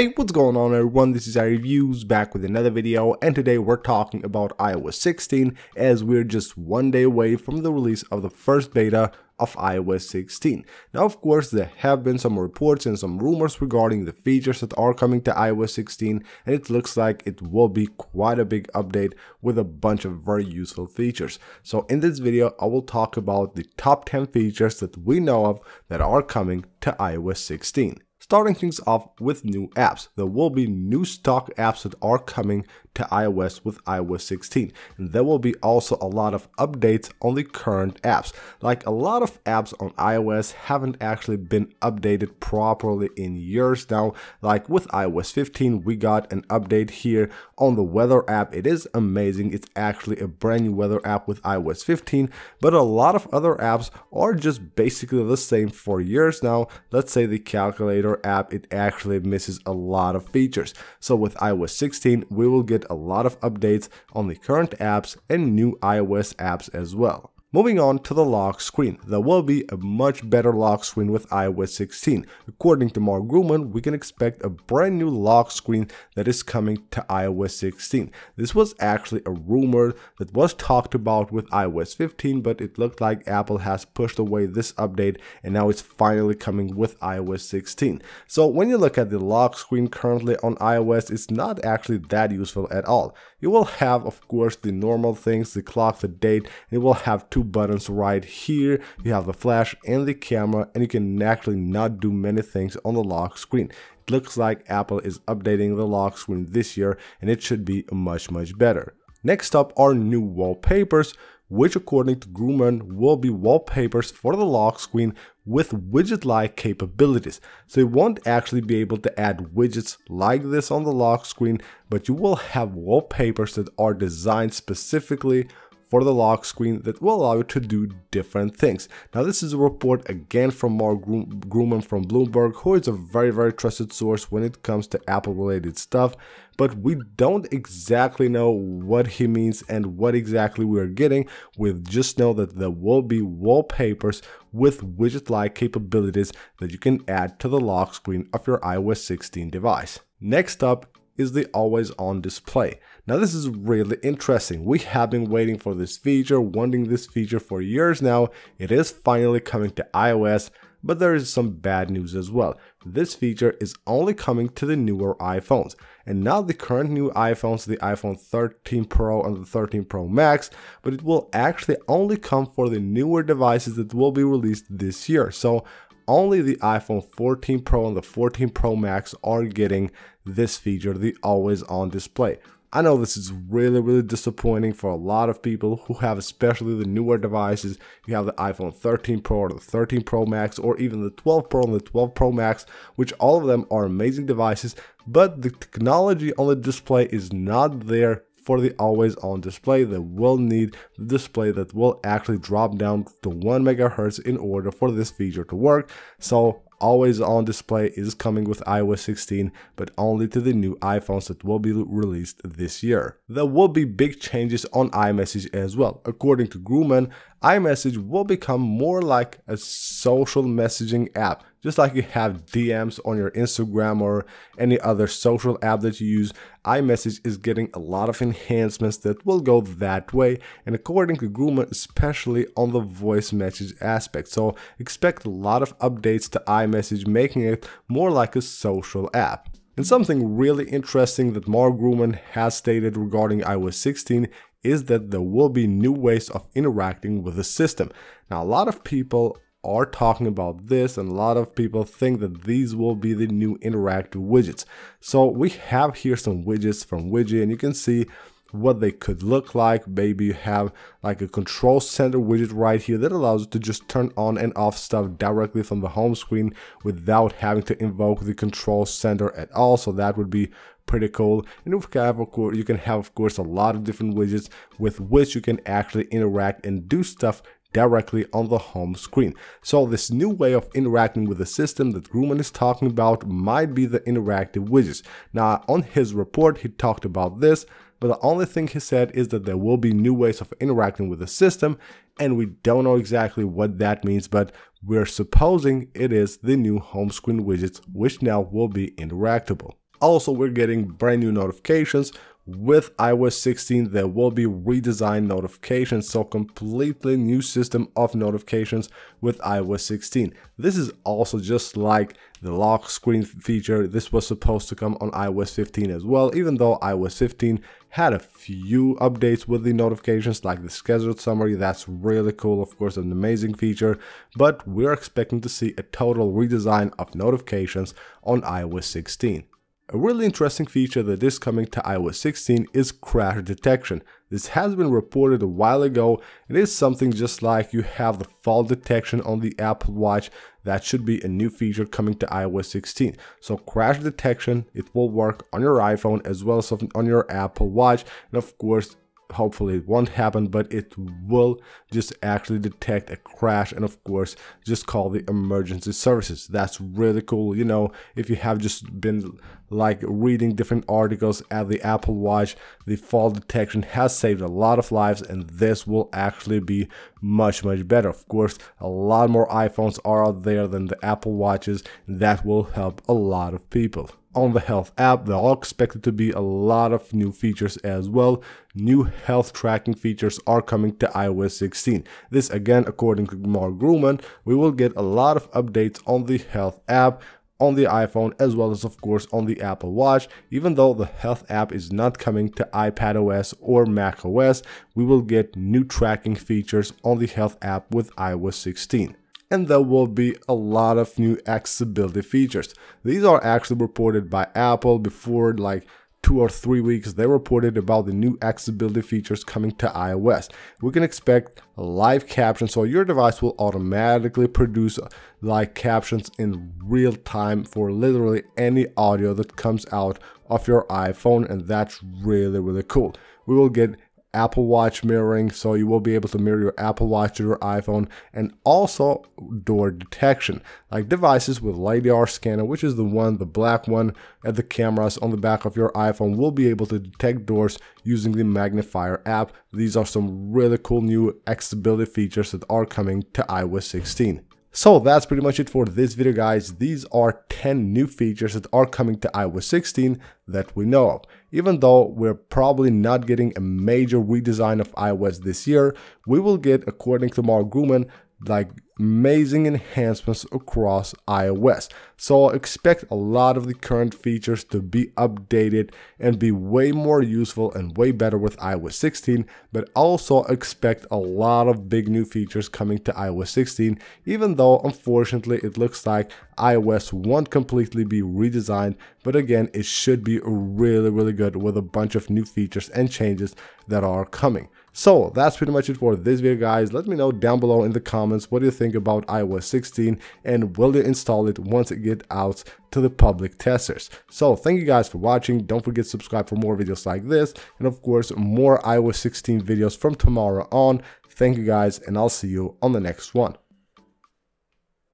Hey, what's going on everyone? This is iReviews back with another video and today we're talking about iOS 16 as we're just one day away from the release of the first beta of iOS 16. Now of course there have been some reports and some rumors regarding the features that are coming to iOS 16 and it looks like it will be quite a big update with a bunch of very useful features. So in this video I will talk about the top 10 features that we know of that are coming to iOS 16. Starting things off with new apps. There will be new stock apps that are coming to iOS with iOS 16. And there will be also a lot of updates on the current apps. Like a lot of apps on iOS haven't actually been updated properly in years now. Like with iOS 15, we got an update here on the weather app. It is amazing. It's actually a brand new weather app with iOS 15, but a lot of other apps are just basically the same for years now. Let's say the calculator app, it actually misses a lot of features. So with iOS 16, we will get a lot of updates on the current apps and new iOS apps as well. Moving on to the lock screen, there will be a much better lock screen with iOS 16. According to Mark Gurman, we can expect a brand new lock screen that is coming to iOS 16. This was actually a rumor that was talked about with iOS 15, but it looked like Apple has pushed away this update and now it's finally coming with iOS 16. So when you look at the lock screen currently on iOS, it's not actually that useful at all. You will have, of course, the normal things, the clock, the date, and it will have two two buttons right here. You have the flash and the camera and you can actually not do many things on the lock screen. It looks like Apple is updating the lock screen this year and it should be much much better. Next up are new wallpapers which according to Gurman will be wallpapers for the lock screen with widget-like capabilities. So you won't actually be able to add widgets like this on the lock screen, but you will have wallpapers that are designed specifically for the lock screen that will allow you to do different things. Now this is a report again from Mark Gurman from Bloomberg who is a very very trusted source when it comes to Apple related stuff but we don't exactly know what he means and what exactly we are getting. We just know that there will be wallpapers with widget-like capabilities that you can add to the lock screen of your iOS 16 device. Next up is the always on display. Now this is really interesting. We have been waiting for this feature, wanting this feature for years now. It is finally coming to iOS, but there is some bad news as well. This feature is only coming to the newer iPhones and not the current new iPhones, the iPhone 13 Pro and the 13 Pro Max, but it will actually only come for the newer devices that will be released this year. So only the iPhone 14 Pro and the 14 Pro Max are getting this feature, the always on display. I know this is really, really disappointing for a lot of people who have especially the newer devices. You have the iPhone 13 Pro or the 13 Pro Max or even the 12 Pro and the 12 Pro Max, which all of them are amazing devices, but the technology on the display is not there for the always on display they will need the display that will actually drop down to 1 megahertz in order for this feature to work so always on display is coming with iOS 16, but only to the new iPhones that will be released this year. There will be big changes on iMessage as well. According to Gurman, iMessage will become more like a social messaging app just like you have DMs on your Instagram or any other social app that you use, iMessage is getting a lot of enhancements that will go that way. And according to Gurman, especially on the voice message aspect. So expect a lot of updates to iMessage, making it more like a social app. And something really interesting that Mark Gurman has stated regarding iOS 16 is that there will be new ways of interacting with the system. Now, a lot of people are talking about this and a lot of people think that these will be the new interactive widgets. So we have here some widgets from Widgie and you can see what they could look like. Maybe you have like a control center widget right here that allows you to just turn on and off stuff directly from the home screen without having to invoke the control center at all. So that would be pretty cool. And you can have, of course, you can have, of course, a lot of different widgets with which you can actually interact and do stuff directly on the home screen. So this new way of interacting with the system that Gurman is talking about might be the interactive widgets. Now on his report he talked about this, but the only thing he said is that there will be new ways of interacting with the system and we don't know exactly what that means, but we're supposing it is the new home screen widgets which now will be interactable. Also, we're getting brand new notifications with iOS 16 there will be redesigned notifications so completely new system of notifications with iOS 16 this is also just like the lock screen feature. This was supposed to come on iOS 15 as well even though iOS 15 had a few updates with the notifications like the scheduled summary. That's really cool. Of course an amazing feature. But we're expecting to see a total redesign of notifications on iOS 16 a really interesting feature that is coming to iOS 16 is crash detection. This has been reported a while ago. It is something just like you have the fall detection on the Apple Watch. That should be a new feature coming to iOS 16. So crash detection, it will work on your iPhone as well as on your Apple Watch. And of course, hopefully it won't happen but it will just actually detect a crash and of course just call the emergency services. That's really cool. You know if you have just been like reading different articles at the apple watch the fall detection has saved a lot of lives and this will actually be much much better. Of course a lot more iphones are out there than the apple watches that will help a lot of people on the health app. There are expected to be a lot of new features as well. New health tracking features are coming to ios 16 this again according to mark gurman we will get a lot of updates on the health app on the iPhone as well as of course on the Apple Watch. Even though the health app is not coming to iPadOS or macOS, we will get new tracking features on the health app with iOS 16 and there will be a lot of new accessibility features. These are actually reported by Apple before like two or three weeks they reported about the new accessibility features coming to iOS. We can expect live captions so your device will automatically produce live captions in real time for literally any audio that comes out of your iPhone and that's really really cool. We will get Apple Watch mirroring, so you will be able to mirror your Apple Watch to your iPhone, and also door detection, like devices with LiDAR scanner, which is the one, the black one at the cameras on the back of your iPhone, will be able to detect doors using the magnifier app. These are some really cool new accessibility features that are coming to iOS 16. So that's pretty much it for this video guys. These are 10 new features that are coming to iOS 16 that we know of. Even though we're probably not getting a major redesign of iOS this year, we will get, according to Mark Gurman, like amazing enhancements across iOS. So expect a lot of the current features to be updated and be way more useful and way better with iOS 16, but also expect a lot of big new features coming to iOS 16, even though unfortunately it looks like iOS won't completely be redesigned, but again, it should be really, really good with a bunch of new features and changes that are coming. So that's pretty much it for this video guys. Let me know down below in the comments what do you think about iOS 16 and will you install it once it gets out to the public testers. So thank you guys for watching. Don't forget to subscribe for more videos like this and of course more iOS 16 videos from tomorrow on. Thank you guys and I'll see you on the next one.